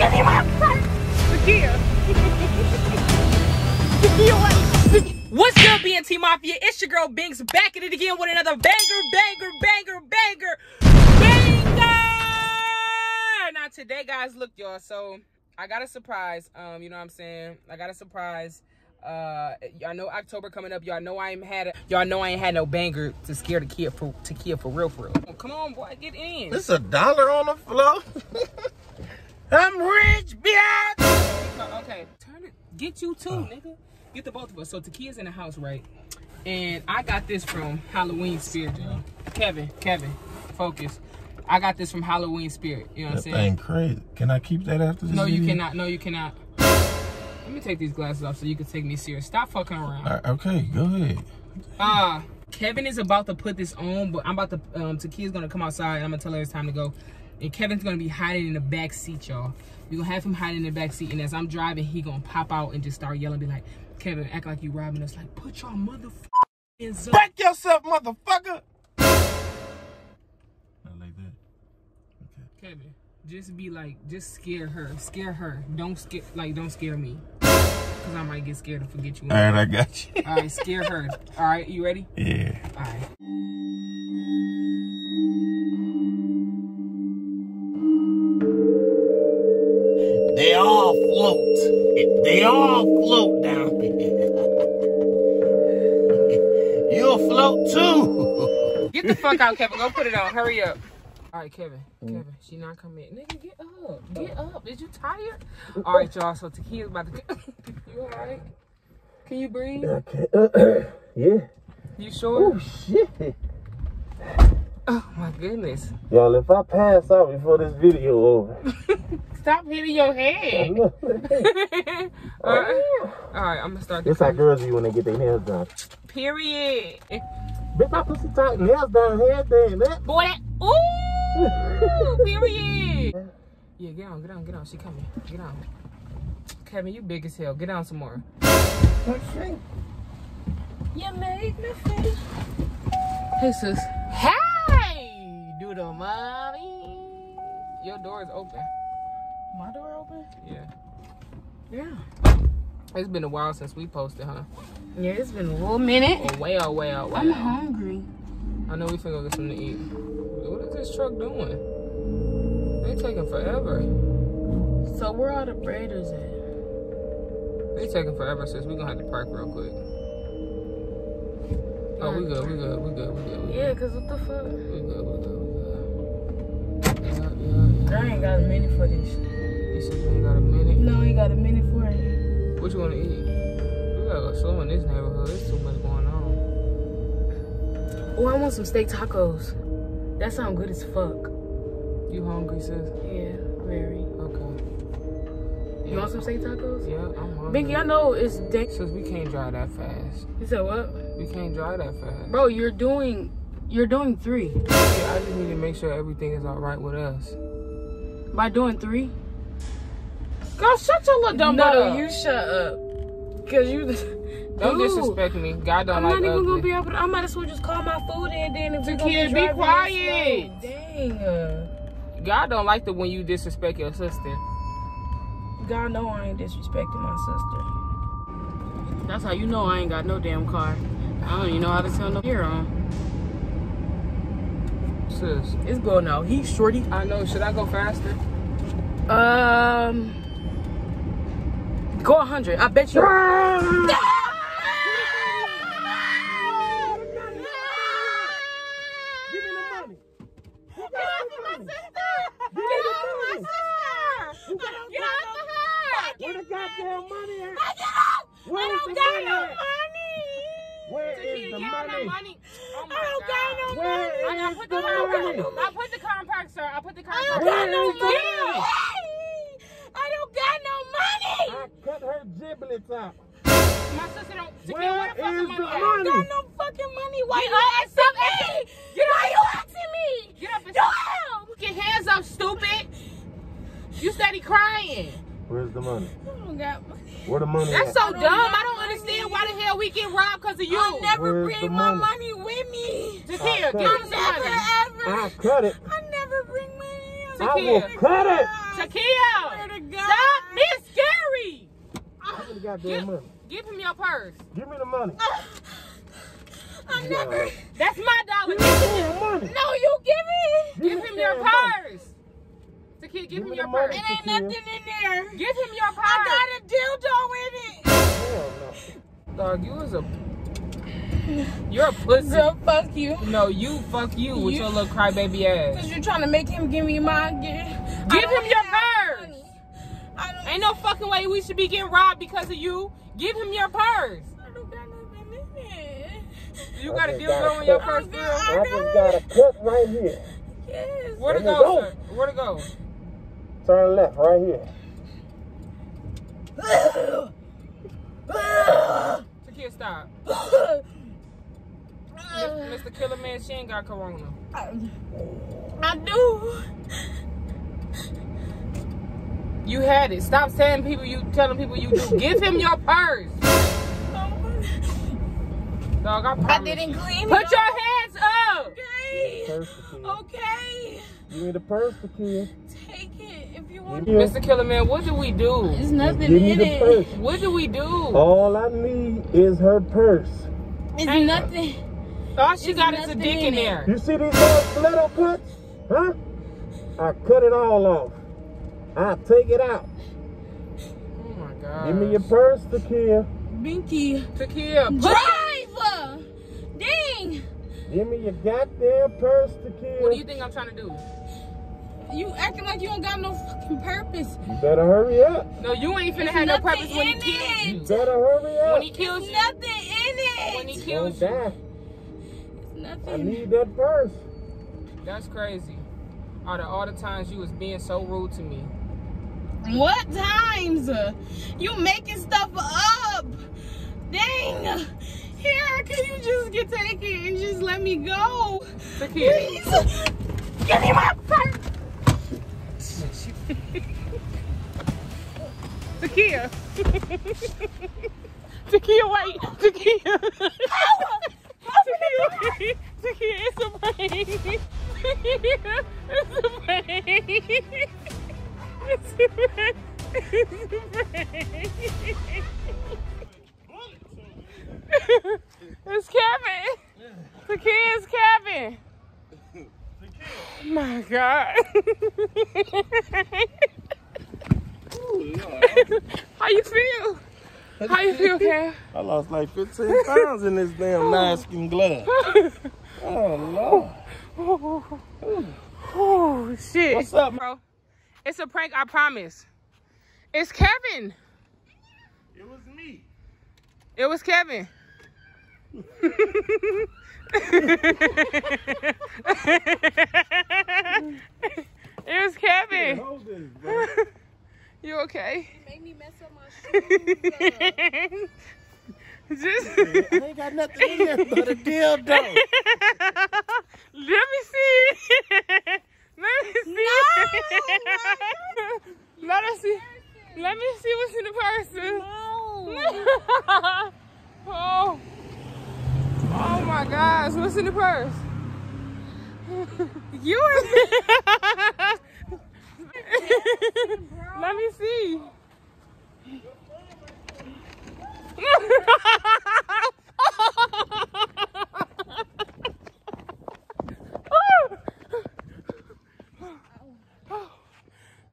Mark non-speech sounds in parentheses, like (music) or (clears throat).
Give me my purse. Zakia. Zakia, what? What's good, BNT Mafia? It's your girl Binks back at it again with another banger, banger, banger, banger, banger. Now today, guys, look, y'all. So I got a surprise. Um, you know what I'm saying? I got a surprise. Uh, y'all know October coming up. Y'all know I ain't had a, y'all know I ain't had no banger to scare the kid for to kid for real, for real. Come on, boy, get in. It's a dollar on the floor. (laughs) I'm rich, bitch. Okay, turn it. Get you too, nigga. Get the both of us. So Takeeya's in the house, right? And I got this from Halloween Spirit, y'all. Kevin, Kevin, focus. I got this from Halloween Spirit. You know what I'm That saying? thing crazy. Can I keep that after this No, you video? cannot. No, you cannot. Let me take these glasses off so you can take me serious. Stop fucking around. Right, okay, go ahead. Ah, Kevin is about to put this on, but I'm about to. Um, Takeeya's gonna come outside. and I'm gonna tell her it's time to go, and Kevin's gonna be hiding in the back seat, y'all. We gonna have him hiding in the back seat, and as I'm driving, he gonna pop out and just start yelling, be like, "Kevin, act like you robbing us! Like, put your motherfucking up." Back yourself, motherfucker. I like that. Okay. Kevin, just be like, just scare her, scare her. Don't scare, like, don't scare me, cause I might get scared and forget you. All right, I got you. All right, scare her. All right, you ready? yeah. All right. They all float. They all float down here. (laughs) You'll float too. Get the fuck out, Kevin. Go put it on. Hurry up. All right, Kevin. Mm. Kevin, she not coming. Nigga, get up. Get up. Is you tired? All right, y'all. So Takeeya's about to. (laughs) you all right? Can you breathe? Okay. (clears throat) yeah. You sure? Oh shit. Oh my goodness. Y'all, if I pass out before this video over. (laughs) Stop hitting your head. (laughs) Uh, all right. All right, I'm gonna start the It's how girls do when they get their nails done. period. Bitch, I pussy tight nails done, head done, man. Boy, that. Ooh, (laughs) period. Yeah, get on, get on, get on. She coming. Get on. Kevin, you big as hell. Get on some more. You make me feel. Hey, sis. Hey, do the mommy. Your door is open. My door open? Yeah. Yeah. It's been a while since we posted, huh? Yeah, it's been a little minute. Oh, way Oh, well, well, I'm well. hungry. I know we finna go get something to eat. What is this truck doing? They taking forever. So where are the braiders at? They taking forever, sis. We gonna have to park real quick. Oh, we good, we good, we good, we good. We Yeah, cause what the fuck? We good, we good, we good. Yeah, yeah, yeah. I ain't got a minute for this. You you got a minute. No, ain't got a minute for it. What you wanna eat? We gotta go slow in this neighborhood. There's too much going on. Oh, I want some steak tacos. That sound good as fuck. You hungry, sis? Yeah, very. Okay. You want some steak tacos? Yeah, I'm hungry. Binky, I know it's day. Sis, we can't drive that fast. You said what? We can't drive that fast. Bro, you're doing, you're doing three. Yeah, I just need to make sure everything is all right with us. By doing three? Girl, shut your little dumb no, up. you shut up. Cause you. (laughs) Don't Dude, disrespect me. God don't I'm like not even ugly. gonna be able to. I might as well just call my food in then if we gonna Takeeya, be quiet. slow. Dang. God don't like the when you disrespect your sister. God know I ain't disrespecting my sister. That's how you know I ain't got no damn car. I don't even know how to turn the gear on. Sis, It's going out. He's shorty. I know. Should I go faster? Um, go 100. I bet you. Give me the money. Where the goddamn money at? Where is the money at? Where is the money? Oh my God. Where I put the the money? I put the compact, sir. I put the compact. I don't got no Where is the money. money? I don't got no money. I cut her giblets out. My sister don't. Takeeya, Where where the fuck is the the money at? money? got no fucking money. Why you up and asking stop me? asking- Get up Why you asking me? Get up and Damn. Get hands up, stupid. You steady crying. Where's the money? I don't got money. Where the money That's at? so I dumb. I don't money. understand why the hell we get robbed because of you. I never Where's the bring my money? money with me. Takeeya, I give him some Never money. ever. I cut it. I never bring money. I will Takeeya. cut it. Takeeya. swear to God. Goddamn Give, money. give him your purse. Give me the money. (laughs) I'm never. That's my dollar. Give me the money. No, you give it. Give him your damn money. purse. The kid, give Give him your purse. It ain't nothing in there. Give him your purse. I got a dildo in it. Hell no. Dog, you was a. You're a pussy. Girl, fuck you. No, you fuck you with your little crybaby ass. Cause you're trying to make him give me my gift. Give him your purse. I don't, Ain't no fucking way we should be getting robbed because of you. Give him your purse. I don't got nothing in it. You got a I deal dildo got on your a purse, cut. girl. I just got a (laughs) cut right here. Yes. Where to go, go. sir? Where to go? Turn left right here. Takeeya, stop. (laughs) Mr. Killer Man, she ain't got corona. I do. You had it. Stop telling people you telling people you do. Give him your purse. Dog, I promise. I didn't clean Put it. your hands up. Okay. Purse the kid. Okay. Give me the purse the kid. Take it if you want. Give me, Mr. Killer Man, what do we do? There's nothing give me in the it. purse. What do we do? All I need is her purse. It's nothing. All she There's got is a dick in in there. You see these little stiletto cuts? Huh? I cut it all off. I take it out. Oh my god. Give me your purse the kid. Binky. Takeeya, put Drive! Dang! Give me your goddamn purse the kid. What do you think I'm trying to do? You acting like you don't got no fucking purpose. You better hurry up. No, you ain't finna There's have no purpose when he kills. You you. better hurry up. When he kills you. Nothing in it. When he Don't kills you. die. I Nothing. need that purse. That's crazy. Out of all the times you was being so rude to me. What times? You making stuff up? Dang! Here, can you just get taken and just let me go? Please, give me my purse. Takeeya. Takeeya, wait. Takeeya. Takeeya, Takeeya, it's a prank. (laughs) It's Kevin. Takeeya, is Kevin. Oh My God. (laughs) How you feel? How you feel, Cam? I lost like 15 pounds in this damn mask and glove. Oh, Lord. Oh shit. What's up, bro? It's a prank, I promise. It's Kevin. It was me. It was Kevin. It was Kevin. Hold this. You okay? Make me mess up my shoes. (laughs) Just I ain't got nothing in there but a dildo. let me see. Let me see. Let us see. Let me see what's in the purse. oh. Oh my gosh, what's in the purse? (laughs) you and